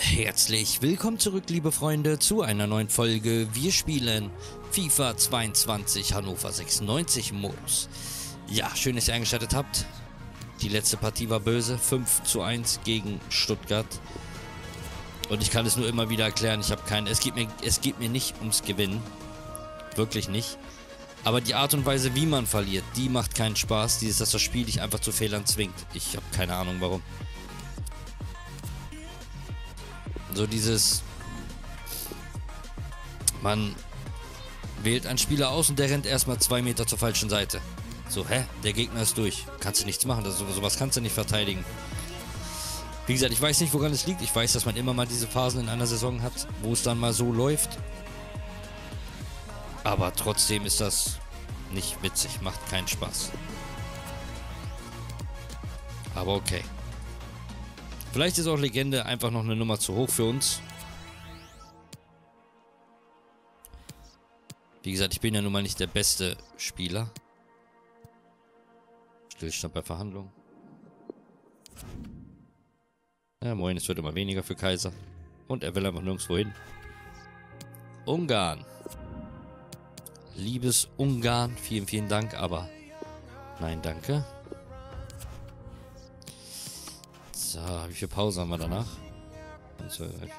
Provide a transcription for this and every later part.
Herzlich willkommen zurück, liebe Freunde, zu einer neuen Folge. Wir spielen FIFA 22 Hannover 96 Modus. Ja, schön, dass ihr eingeschaltet habt. Die letzte Partie war böse. 5 zu 1 gegen Stuttgart. Und ich kann es nur immer wieder erklären. Ich habe keinen. Es geht mir, es geht mir nicht ums Gewinnen. Wirklich nicht. Aber die Art und Weise, wie man verliert, die macht keinen Spaß. Dieses, dass das Spiel dich einfach zu Fehlern zwingt. Ich habe keine Ahnung warum. So dieses. Man wählt einen Spieler aus und der rennt erstmal zwei Meter zur falschen Seite. So, hä? Der Gegner ist durch. Kannst du nichts machen. Das, sowas kannst du nicht verteidigen. Wie gesagt, ich weiß nicht, woran es liegt. Ich weiß, dass man immer mal diese Phasen in einer Saison hat, wo es dann mal so läuft. Aber trotzdem ist das nicht witzig. Macht keinen Spaß. Aber okay. Vielleicht ist auch Legende einfach noch eine Nummer zu hoch für uns. Wie gesagt, ich bin ja nun mal nicht der beste Spieler. Stillstand bei Verhandlungen. Ja, moin, es wird immer weniger für Kaiser. Und er will einfach nirgendwo hin. Ungarn. Liebes Ungarn, vielen, vielen Dank, aber nein, danke. So, wie viel Pause haben wir danach? Also, okay.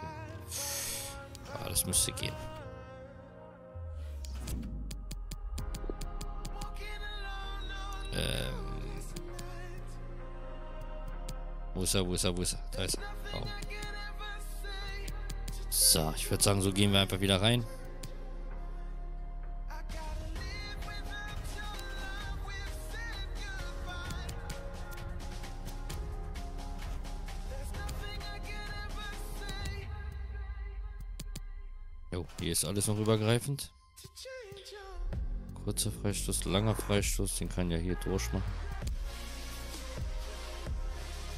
Ah, das müsste gehen. Ähm. Wo ist er, wo ist er, wo ist er? Da ist er. Oh. So, ich würde sagen, so gehen wir einfach wieder rein. Jo, hier ist alles noch übergreifend. Kurzer Freistoß, langer Freistoß, den kann ja hier durchmachen.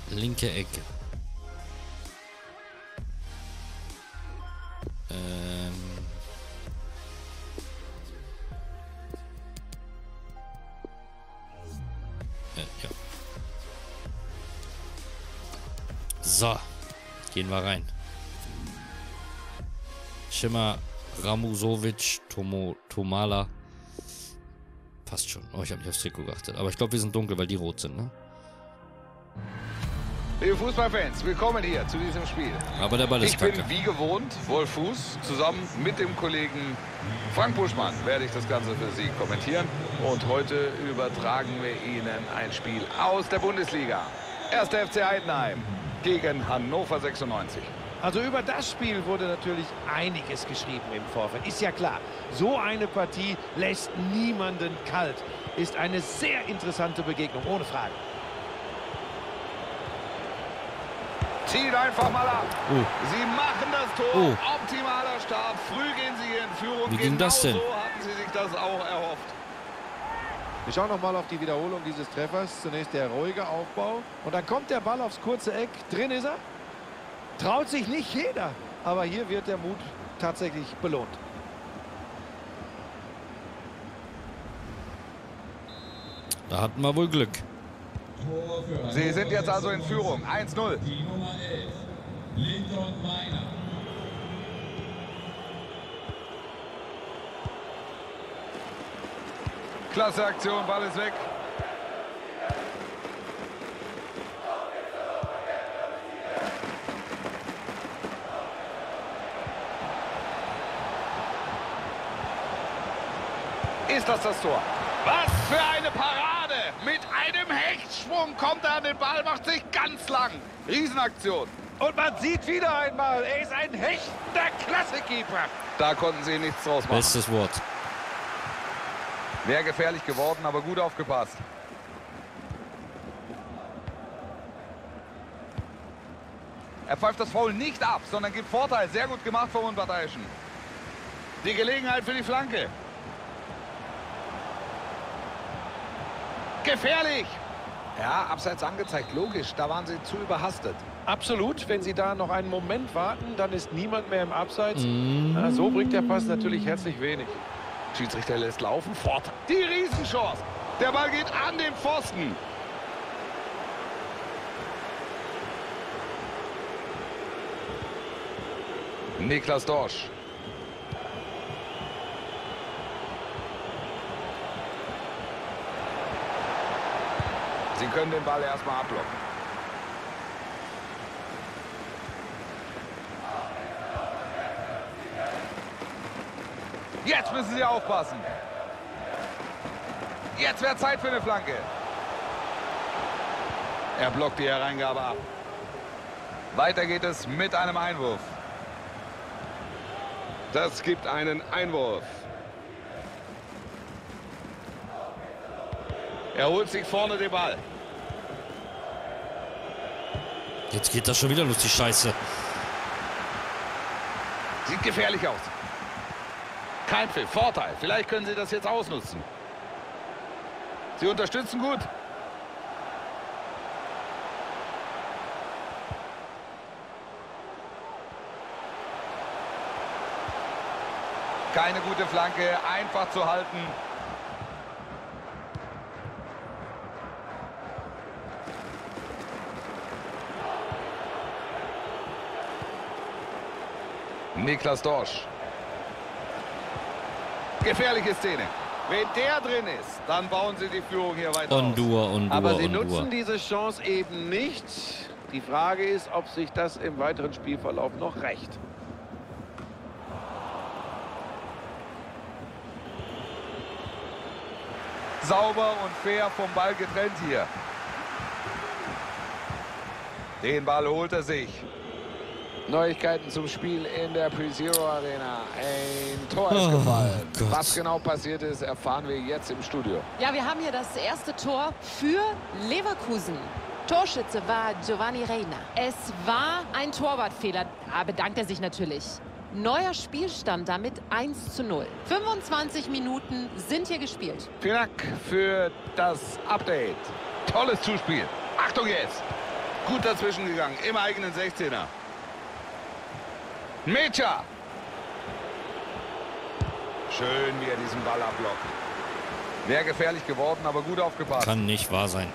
Linke Ecke. Ähm. Äh, ja. So, gehen wir rein. Schimmer Ramusovic Tomo, Tomala. Passt schon. Oh, ich habe nicht aufs Trikot geachtet. Aber ich glaube, wir sind dunkel, weil die rot sind, ne? Liebe Fußballfans, willkommen hier zu diesem Spiel. Aber der Ball ist Ich kacke. bin wie gewohnt Wolf Fuß. Zusammen mit dem Kollegen Frank Buschmann werde ich das Ganze für Sie kommentieren. Und heute übertragen wir Ihnen ein Spiel aus der Bundesliga. 1. FC Heidenheim gegen Hannover 96. Also über das Spiel wurde natürlich einiges geschrieben im Vorfeld. Ist ja klar, so eine Partie lässt niemanden kalt. Ist eine sehr interessante Begegnung, ohne Frage. Zieht einfach mal ab. Oh. Sie machen das Tor. Oh. Optimaler Start. Früh gehen Sie hier in Führung. Wie ging das denn? Genau So hatten Sie sich das auch erhofft. Wir schauen noch mal auf die Wiederholung dieses Treffers. Zunächst der ruhige Aufbau. Und dann kommt der Ball aufs kurze Eck. Drin ist er. Traut sich nicht jeder. Aber hier wird der Mut tatsächlich belohnt. Da hatten wir wohl Glück. Sie sind jetzt also in Führung. 1-0. Die Nummer 11, Linton Meiner. Klasse Aktion, Ball ist weg. Das das Tor? Was für eine Parade! Mit einem Hechtsprung kommt er an den Ball, macht sich ganz lang. Riesenaktion. Und man sieht wieder einmal, er ist ein hechtender Klassekeeper. Da konnten sie nichts draus machen. Bestes Wort. Wäre gefährlich geworden, aber gut aufgepasst. Er pfeift das Foul nicht ab, sondern gibt Vorteil. Sehr gut gemacht vom Unparteiischen. Die Gelegenheit für die Flanke. Gefährlich! Ja, abseits angezeigt. Logisch, da waren sie zu überhastet. Absolut, wenn Sie da noch einen Moment warten, dann ist niemand mehr im Abseits. Na, so bringt der Pass natürlich herzlich wenig. Schiedsrichter lässt laufen. Vorteil. Die Riesenchance. Der Ball geht an den Pfosten. Niklas Dorsch. Sie können den Ball erstmal abblocken. Jetzt müssen Sie aufpassen. Jetzt wäre Zeit für eine Flanke. Er blockt die Hereingabe ab. Weiter geht es mit einem Einwurf. Das gibt einen Einwurf. Er holt sich vorne den Ball. Jetzt geht das schon wieder los, die Scheiße. Sieht gefährlich aus. Kein Pfiff, Vorteil. Vielleicht können Sie das jetzt ausnutzen. Sie unterstützen gut. Keine gute Flanke, einfach zu halten. Niklas Dorsch. Gefährliche Szene. Wenn der drin ist, dann bauen sie die Führung hier weiter aus. Ondur, Ondur, Aber sie Ondur. nutzen diese Chance eben nicht. Die Frage ist, ob sich das im weiteren Spielverlauf noch rächt. Sauber und fair vom Ball getrennt hier. Den Ball holt er sich. Neuigkeiten zum Spiel in der Pre-Zero Arena. Ein Tor ist Oh, gefallen. Gott. Was genau passiert ist, erfahren wir jetzt im Studio. Ja, wir haben hier das erste Tor für Leverkusen. Torschütze war Giovanni Reina. Es war ein Torwartfehler, da bedankt er sich natürlich. Neuer Spielstand damit 1 zu 0. 25 Minuten sind hier gespielt. Vielen Dank für das Update. Tolles Zuspiel. Achtung jetzt. Gut dazwischen gegangen. Im eigenen 16er. Mecha. Schön, wie er diesen Ball abblockt. Wäre gefährlich geworden, aber gut aufgepasst. Kann nicht wahr sein.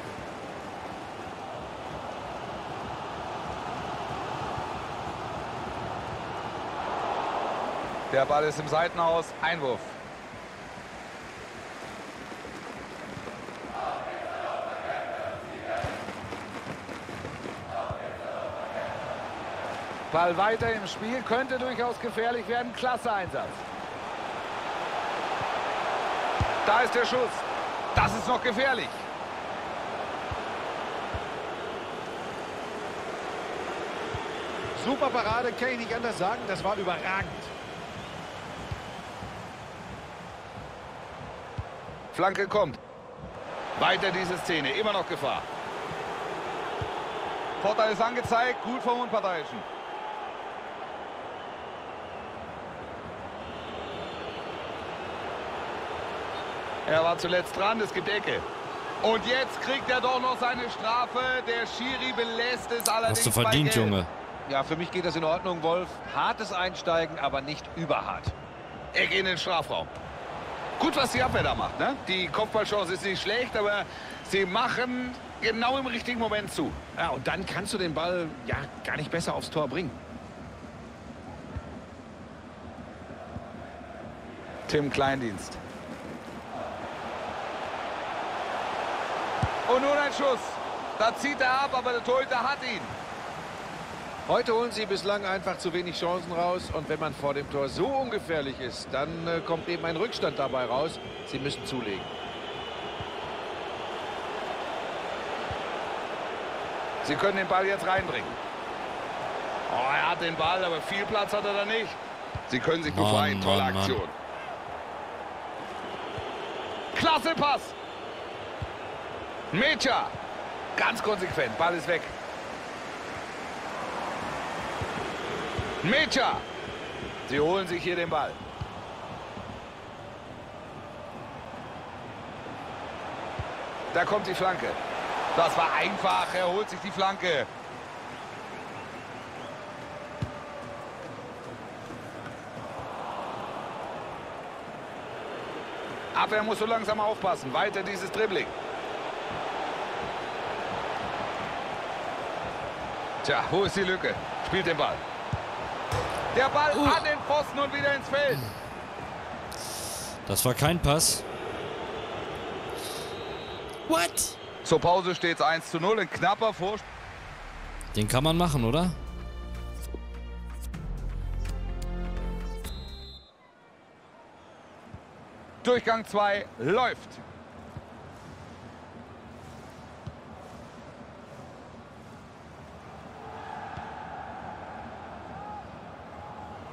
Der Ball ist im Seitenhaus. Einwurf. Ball weiter im Spiel, könnte durchaus gefährlich werden. Klasse Einsatz. Da ist der Schuss. Das ist noch gefährlich. Super Parade, kann ich nicht anders sagen. Das war überragend. Flanke kommt. Weiter diese Szene. Immer noch Gefahr. Vorteil ist angezeigt. Gut vom Unparteiischen. Er war zuletzt dran. Es gibt Ecke. Und jetzt kriegt er doch noch seine Strafe. Der Schiri belässt es allerdings Hast du verdient. Junge. Ja, für mich geht das in Ordnung, Wolf. Hartes Einsteigen, aber nicht überhart. Ecke in den Strafraum. Gut, was die Abwehr da macht. Ne? Die Kopfballchance ist nicht schlecht, aber sie machen genau im richtigen Moment zu. Ja, und dann kannst du den Ball ja gar nicht besser aufs Tor bringen. Tim Kleindienst. Und nun ein Schuss. Da zieht er ab, aber der Torhüter hat ihn. Heute holen sie bislang einfach zu wenig Chancen raus. Und wenn man vor dem Tor so ungefährlich ist, dann äh, kommt eben ein Rückstand dabei raus. Sie müssen zulegen. Sie können den Ball jetzt reinbringen. Oh, er hat den Ball, aber viel Platz hat er da nicht. Sie können sich Mann, befreien. Tolle Mann, Mann. Aktion. Klasse Pass. Mecha. Ganz konsequent. Ball ist weg. Mecha. Sie holen sich hier den Ball. Da kommt die Flanke. Das war einfach. Er holt sich die Flanke. Abwehr muss so langsam aufpassen. Weiter dieses Dribbling. Tja, wo ist die Lücke? Spielt den Ball. Der Ball Oh. an den Pfosten und wieder ins Feld. Das war kein Pass. What? Zur Pause steht es 1 zu 0. Ein knapper Vorsprung. Den kann man machen, oder? Durchgang 2 läuft.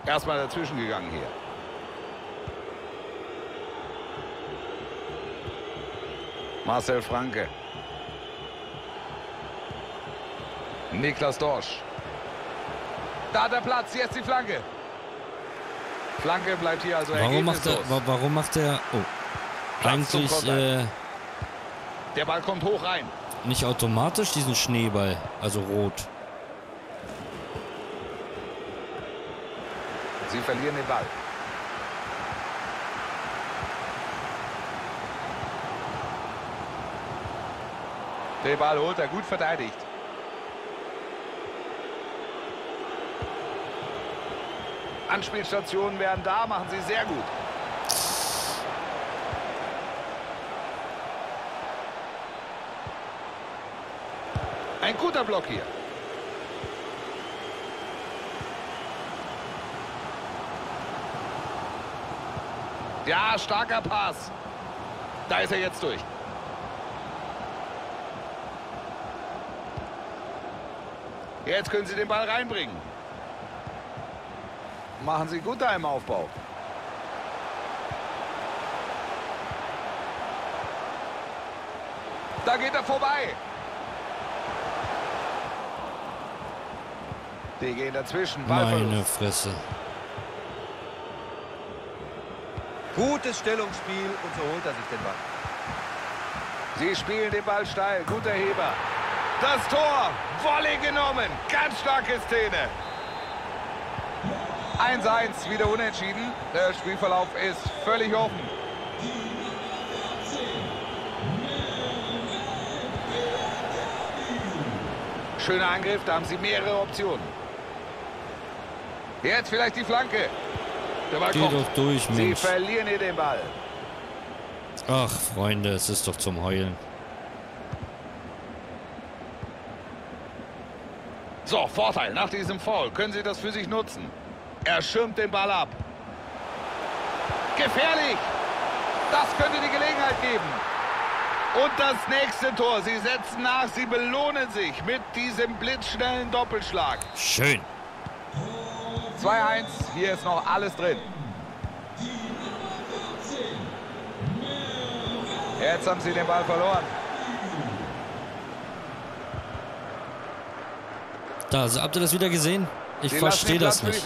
Erstmal dazwischen gegangen hier. Marcel Franke. Niklas Dorsch. Da hat er Platz, jetzt die Flanke. Flanke bleibt hier also Warum macht er, warum macht er, oh, Platz eigentlich äh, Der Ball kommt hoch rein. nicht automatisch diesen Schneeball, also rot. Sie verlieren den Ball. Den Ball holt er gut verteidigt. Anspielstationen werden da, machen sie sehr gut. Ein guter Block hier. Ja, starker Pass. Da ist er jetzt durch. Jetzt können sie den Ball reinbringen. Machen sie gut da im Aufbau. Da geht er vorbei. Die gehen dazwischen. Ballverlust. Meine Fresse. Gutes Stellungsspiel und so holt er sich den Ball. Sie spielen den Ball steil. Guter Heber. Das Tor. Volley genommen. Ganz starke Szene. 1-1. Wieder unentschieden. Der Spielverlauf ist völlig offen. Schöner Angriff. Da haben sie mehrere Optionen. Jetzt vielleicht die Flanke. Der Ball Geh kommt. doch durch, Sie Mensch. verlieren hier den Ball. Ach, Freunde, es ist doch zum Heulen. So, Vorteil nach diesem Foul. Können Sie das für sich nutzen? Er schirmt den Ball ab. Gefährlich! Das könnte die Gelegenheit geben. Und das nächste Tor. Sie setzen nach, sie belohnen sich mit diesem blitzschnellen Doppelschlag. Schön. 2-1, hier ist noch alles drin. Jetzt haben sie den Ball verloren. Da, also, habt ihr das wieder gesehen? Ich Sie verstehe das nicht.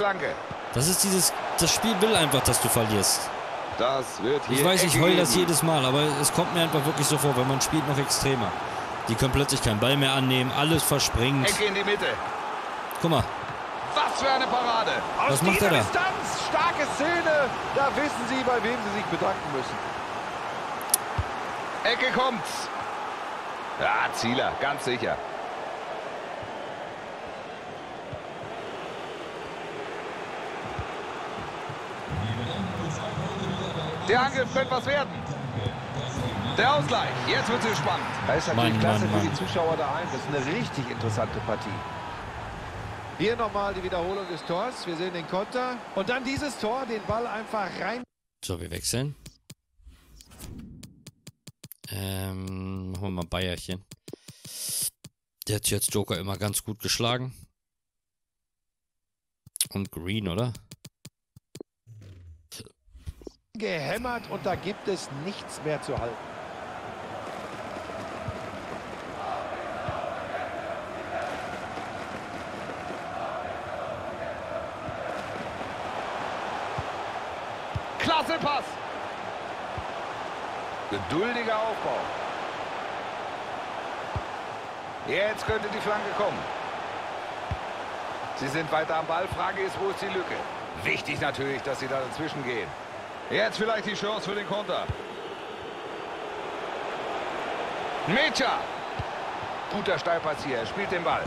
Das ist dieses, das Spiel will einfach, dass du verlierst. Das wird hier Ich weiß, ich Ecke heul das jedes Mal, aber es kommt mir einfach wirklich so vor, wenn man spielt noch extremer. Die können plötzlich keinen Ball mehr annehmen, alles verspringt. Ecke in die Mitte. Guck mal, Was für eine Parade. Aus Was macht dieser er da? Distanz, starke Szene. Da wissen Sie, bei wem Sie sich bedanken müssen. Ecke kommt's. Ja, Zieler, ganz sicher. Der Angriff könnte was werden. Der Ausgleich. Jetzt wird es spannend. Da ist natürlich Mann, klasse Mann, für Mann. die Zuschauer daheim. Das ist eine richtig interessante Partie. Hier nochmal die Wiederholung des Tors. Wir sehen den Konter. Und dann dieses Tor, den Ball einfach rein. so, wir wechseln. Ähm, machen wir mal Bayerchen. Der hat jetzt Joker immer ganz gut geschlagen. Und Green, oder? gehämmert und da gibt es nichts mehr zu halten. Pass. Geduldiger Aufbau. Jetzt könnte die Flanke kommen. Sie sind weiter am Ball. Frage ist, wo ist die Lücke? Wichtig natürlich, dass sie da dazwischen gehen. Jetzt vielleicht die Chance für den Konter. Mecha. Guter Steilpass hier. Er spielt den Ball.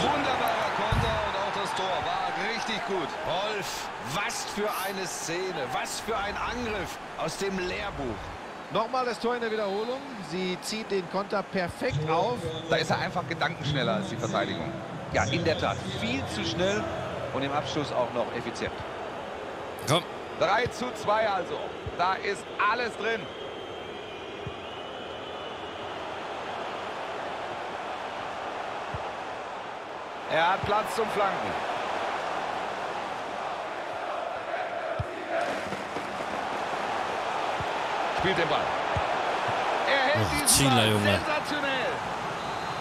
Wunderbarer Konter und auch das Tor war richtig gut. Wolf, was für eine Szene, was für ein Angriff aus dem Lehrbuch. Nochmal das Tor in der Wiederholung. Sie zieht den Konter perfekt auf. Da ist er einfach gedankenschneller als die Verteidigung. Ja, in der Tat. Viel zu schnell und im Abschluss auch noch effizient. Komm. 3 zu 2 also. Da ist alles drin. Er hat Platz zum Flanken. Spielt den Ball. Er hält Och, diesen Zieler, Ball Junge. sensationell.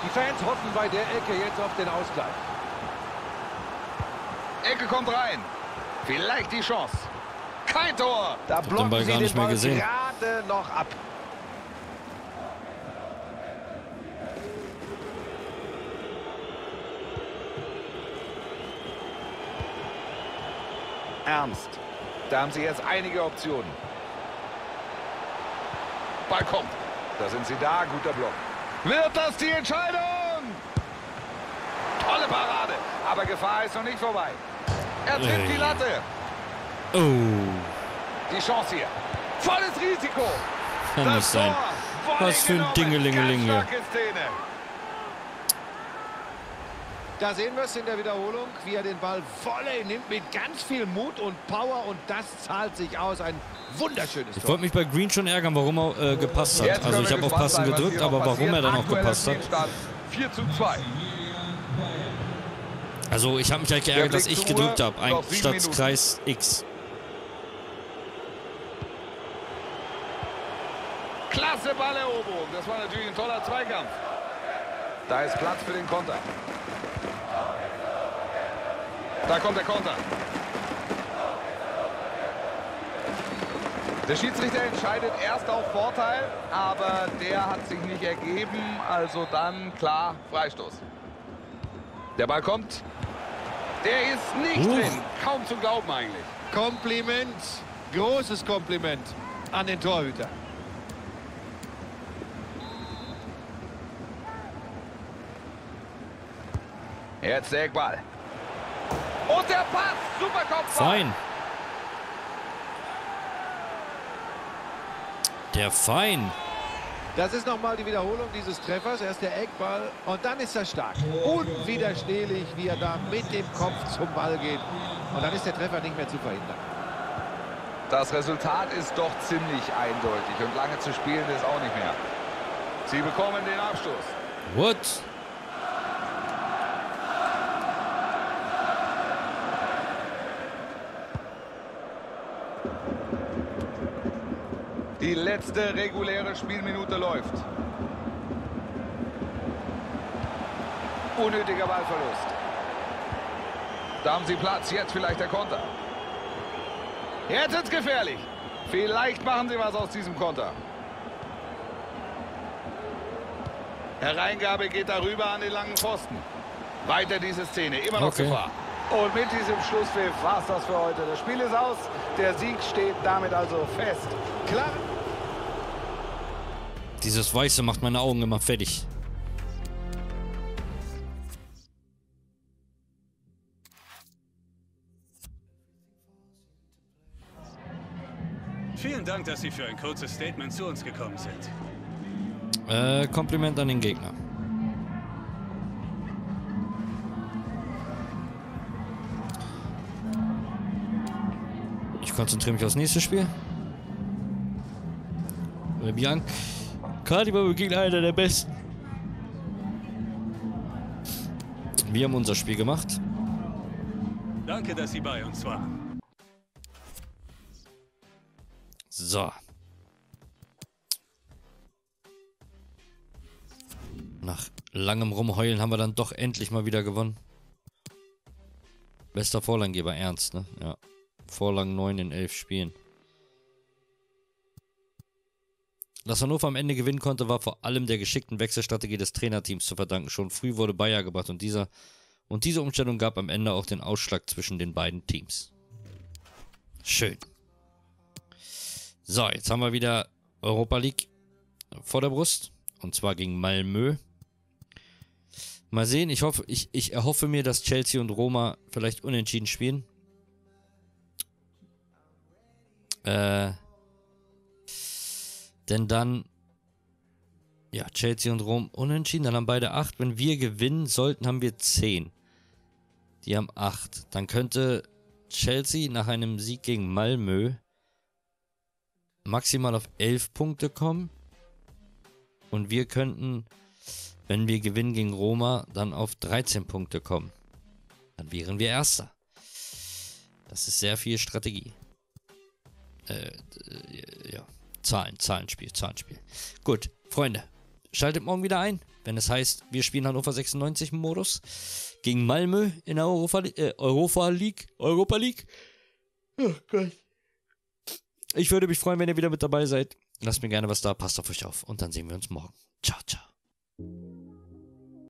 Die Fans hoffen bei der Ecke jetzt auf den Ausgleich. Ecke kommt rein. Vielleicht die Chance. Kein Tor. Da den blocken Ball sie gar den nicht mehr Ball gesehen. gerade noch ab. Ernst. Da haben sie jetzt einige Optionen. Ball kommt. Da sind sie da. Guter Block. Wird das die Entscheidung? Tolle Parade. Aber Gefahr ist noch nicht vorbei. Er trifft die. Latte. Oh. Die Chance hier. Volles Risiko. Kann Das nicht sein. Was für ein. Dingelingeling hier. Ganz. Da sehen wir es in der Wiederholung, wie er den Ball volley nimmt mit ganz viel Mut und Power und das zahlt sich aus. Ein wunderschönes Ich Tor. wollte mich bei Green schon ärgern, warum er äh, gepasst hat. Also ich habe auf Passen sein, gedrückt, aber warum er dann auch gepasst hat. Spielstand 4 zu 2. Also ich habe mich halt geärgert, dass ich gedrückt habe, statt Minuten. Kreis X. Klasse Balleroberung. Das war natürlich ein toller Zweikampf. Da ist Platz für den Konter. Da kommt der Konter. Der Schiedsrichter entscheidet erst auf Vorteil, aber der hat sich nicht ergeben. Also dann klar Freistoß. Der Ball kommt. Der ist nicht Huch. drin. Kaum zu glauben eigentlich. Kompliment, großes Kompliment an den Torhüter. Jetzt der Eckball. Und der Pass. Super Kopfball. Fein. Der Fein. Das ist nochmal die Wiederholung dieses Treffers. Erst der Eckball und dann ist er stark. Unwiderstehlich, wie er da mit dem Kopf zum Ball geht. Und dann ist der Treffer nicht mehr zu verhindern. Das Resultat ist doch ziemlich eindeutig und lange zu spielen ist auch nicht mehr. Sie bekommen den Abstoß. What? Die letzte reguläre Spielminute läuft. Unnötiger Ballverlust. Da haben sie Platz. Jetzt vielleicht der Konter. Jetzt wird's gefährlich. Vielleicht machen sie was aus diesem Konter. Hereingabe geht darüber an den langen Pfosten. Weiter diese Szene. Immer noch Okay. Gefahr. Und mit diesem Schlusspfiff war's das für heute. Das Spiel ist aus. Der Sieg steht damit also fest. Klar, Dieses Weiße macht meine Augen immer fertig. Vielen Dank, dass Sie für ein kurzes Statement zu uns gekommen sind. Äh, Kompliment an den Gegner. Ich konzentriere mich aufs nächste Spiel. Oder Cardi war gegen einer der besten. Wir haben unser Spiel gemacht. Danke, dass Sie bei uns waren. So. Nach langem Rumheulen haben wir dann doch endlich mal wieder gewonnen. Bester Vorlagengeber, Ernst, ne? Ja. Vorlagen 9 in 11 Spielen. Dass Hannover am Ende gewinnen konnte, war vor allem der geschickten Wechselstrategie des Trainerteams zu verdanken. Schon früh wurde Bayer gebracht und dieser und diese Umstellung gab am Ende auch den Ausschlag zwischen den beiden Teams. Schön. So, jetzt haben wir wieder Europa League vor der Brust. Und zwar gegen Malmö. Mal sehen, ich hoffe, ich, ich erhoffe mir, dass Chelsea und Roma vielleicht unentschieden spielen. Äh, denn dann, ja, Chelsea und Rom unentschieden, dann haben beide 8. Wenn wir gewinnen sollten, haben wir 10. Die haben 8. Dann könnte Chelsea nach einem Sieg gegen Malmö maximal auf 11 Punkte kommen. Und wir könnten, wenn wir gewinnen gegen Roma, dann auf 13 Punkte kommen. Dann wären wir Erster. Das ist sehr viel Strategie. Äh, ja. Zahlen, Zahlenspiel, Zahlenspiel. Gut, Freunde, schaltet morgen wieder ein, wenn es heißt, wir spielen Hannover 96 im Modus gegen Malmö in der Europa, äh, Europa League. Europa League. Oh Gott. Ich würde mich freuen, wenn ihr wieder mit dabei seid. Lasst mir gerne was da, passt auf euch auf und dann sehen wir uns morgen. Ciao, ciao.